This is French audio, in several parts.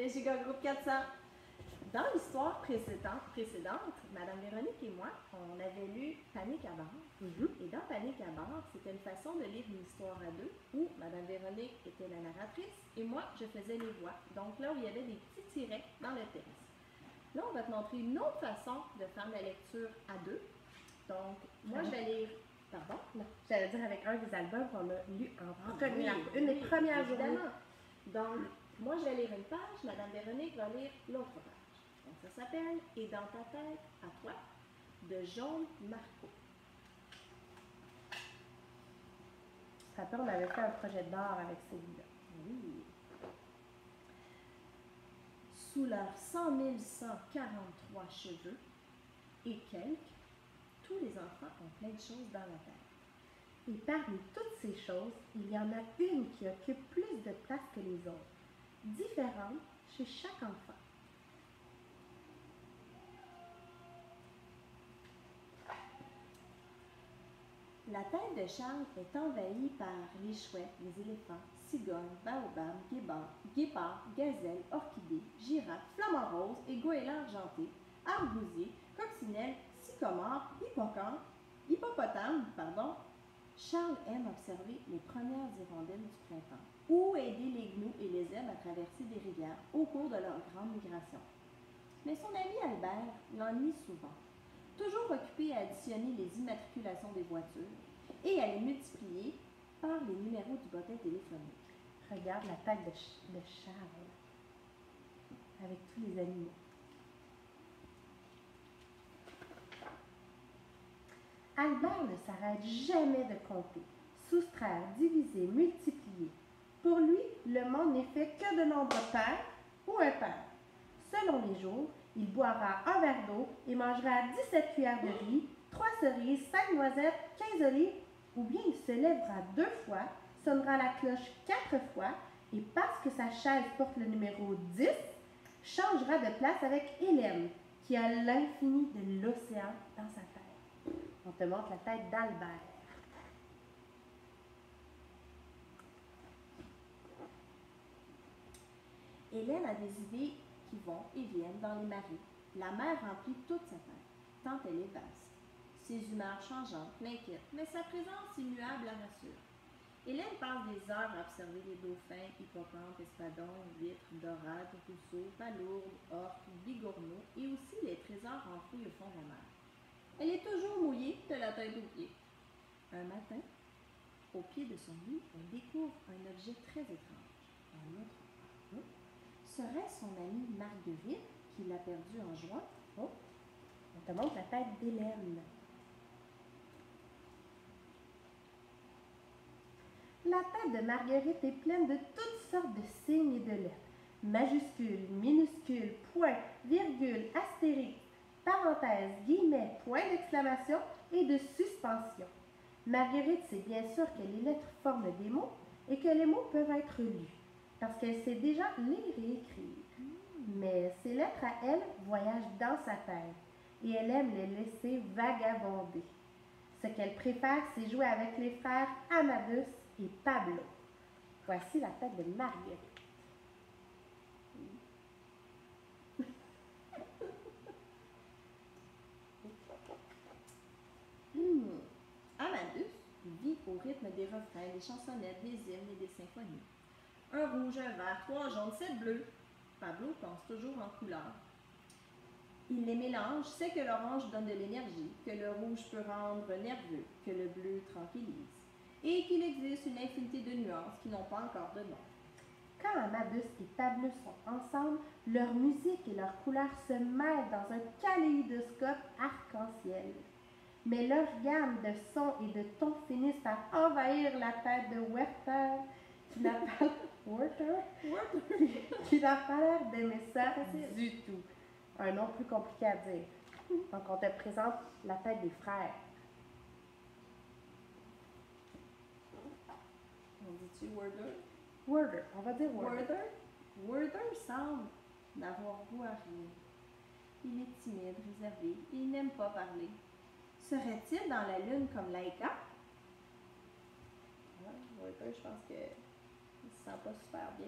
les Giga Groupe 400. Dans l'histoire précédente, précédente, Madame Véronique et moi, on avait lu Panique à bord. Mhm. Et dans Panique à bord, c'était une façon de lire une histoire à deux où Madame Véronique était la narratrice et moi, je faisais les voix. Donc là où il y avait des petits tirets dans le texte. Là, on va te montrer une autre façon de faire la lecture à deux. Donc, moi, je vais lire. Pardon? Non, j'allais dire avec un des albums qu'on a lu en Ah, première, oui, une des premières journées. évidemment. Donc, moi, je vais lire une page, Madame Véronique va lire l'autre page. Donc, ça s'appelle Et dans ta tête, à toi, de Jaune Marco. Ça peut, on avait fait un projet d'art avec celui-là. Oui. Sous leurs 100 143 cheveux et quelques, tous les enfants ont plein de choses dans la tête. Et parmi toutes ces choses, il y en a une qui occupe plus de place que les autres, différente chez chaque enfant. La tête de Charles est envahie par les chouettes, les éléphants, cigognes, baobabs, guépards, guépards, gazelles, orchidées, girafes, flamants roses et goélands argentés, arbousiers, coccinelles, sycomores, hippocampes, hippopotames, pardon. Charles aime observer les premières hirondelles du printemps ou aider les gnous et les zèbres à traverser des rivières au cours de leur grande migration. Mais son ami Albert l'ennuie souvent toujours occupé à additionner les immatriculations des voitures et à les multiplier par les numéros du bottin téléphonique. Regarde la tête de, de Charles avec tous les animaux. Albert ne s'arrête jamais de compter, soustraire, diviser, multiplier. Pour lui, le monde n'est fait que de nombres pairs ou impairs. Selon les jours, il boira un verre d'eau et mangera 17 cuillères de riz, 3 cerises, 5 noisettes, 15 olives, ou bien il se lèvera deux fois, sonnera la cloche quatre fois, et parce que sa chaise porte le numéro 10, changera de place avec Hélène, qui a l'infini de l'océan dans sa tête. On te montre la tête d'Albert. Hélène a des idées qui vont et viennent dans les marées. La mer remplit toute sa tête, tant elle est vaste. Ses humeurs changeantes l'inquiètent, mais sa présence immuable la rassure. Hélène passe des heures à observer les dauphins, hippocampes, espadons, huîtres, dorades, rousseaux, palourdes, orques, bigorneaux et aussi les trésors enfouis au fond de la mer. Elle est toujours mouillée de la tête aux pieds. Un matin, au pied de son lit, elle découvre un objet très étrange. Un autre enfant. Serait son amie Marguerite qui l'a perdu en juin? Oh, on te montre la tête d'Hélène. La tête de Marguerite est pleine de toutes sortes de signes et de lettres. Majuscules, minuscules, points, virgules, astérix, parenthèses, guillemets, points d'exclamation et de suspension. Marguerite sait bien sûr que les lettres forment des mots et que les mots peuvent être lus, parce qu'elle sait déjà lire et écrire. Mais ces lettres à elle voyagent dans sa tête et elle aime les laisser vagabonder. Ce qu'elle préfère, c'est jouer avec les frères Amadus et Pablo. Voici la tête de Marguerite. Hmm. Au rythme des refrains, des chansonnettes, des hymnes et des symphonies. Un rouge, un vert, trois jaunes, sept bleus. Pablo pense toujours en couleurs. Il les mélange, sait que l'orange donne de l'énergie, que le rouge peut rendre nerveux, que le bleu tranquillise, et qu'il existe une infinité de nuances qui n'ont pas encore de nom. Quand Amadus et Pablo sont ensemble, leur musique et leurs couleurs se mêlent dans un kaléidoscope arc-en-ciel. Mais leur gamme de sons et de tons finissent par envahir la tête de Werther, qui n'a pas, Werther? qui n'a pas l'air d'aimer ça du tout. Un nom plus compliqué à dire. Donc, on te présente la tête des frères. On dit-tu Werther? Werther, on va dire Werther. Werther? Werther semble n'avoir goût à rien. Il est timide, réservé, il n'aime pas parler. Serait-il dans la lune comme Werther, je pense que il se sent pas super bien.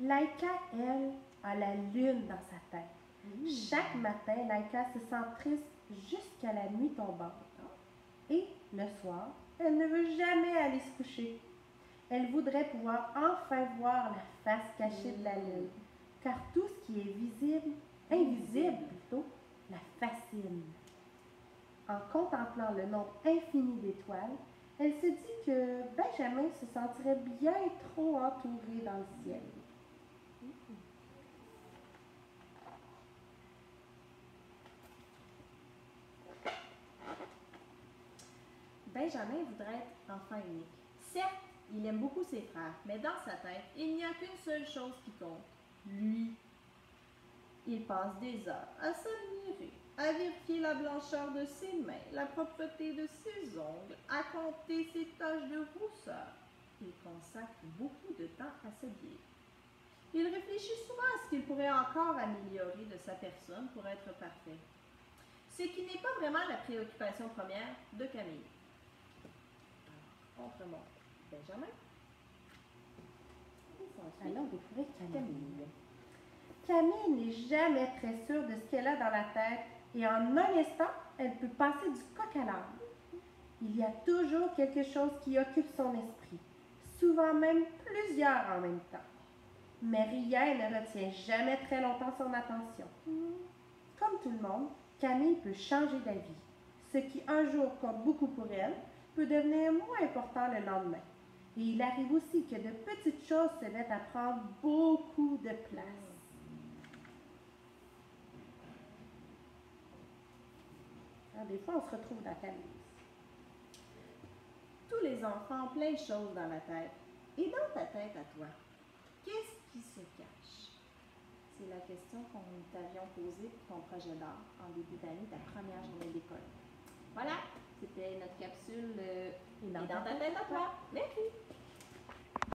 Laika, elle, a la lune dans sa tête. Chaque matin, Laika se sent triste jusqu'à la nuit tombante. Et le soir, elle ne veut jamais aller se coucher. Elle voudrait pouvoir enfin voir la face cachée de la lune, car tout ce qui est visible, invisible plutôt, la fascine. En contemplant le nombre infini d'étoiles, elle se dit que Benjamin se sentirait bien trop entouré dans le ciel. Benjamin voudrait être enfant unique. Certes, il aime beaucoup ses frères, mais dans sa tête, il n'y a qu'une seule chose qui compte, lui. Il passe des heures à s'admirer, à vérifier la blancheur de ses mains, la propreté de ses ongles, à compter ses taches de rousseur. Il consacre beaucoup de temps à s'habiller. Il réfléchit souvent à ce qu'il pourrait encore améliorer de sa personne pour être parfait. Ce qui n'est pas vraiment la préoccupation première de Camille. Alors, on remonte. Benjamin. Alors, vous trouvez Camille. Camille n'est jamais très sûre de ce qu'elle a dans la tête et en un instant, elle peut passer du coq à l'âne. Il y a toujours quelque chose qui occupe son esprit, souvent même plusieurs en même temps. Mais rien ne retient jamais très longtemps son attention. Comme tout le monde, Camille peut changer d'avis. Ce qui un jour compte beaucoup pour elle peut devenir moins important le lendemain. Et il arrive aussi que de petites choses se mettent à prendre beaucoup de place. Des fois, on se retrouve dans Camille. Tous les enfants ont plein de choses dans la tête. Et dans ta tête à toi, qu'est-ce qui se cache? C'est la question qu'on t'avions posée pour ton projet d'art en début d'année, ta première journée d'école. Voilà, c'était notre capsule euh, Et Et dans ta tête à toi. Merci.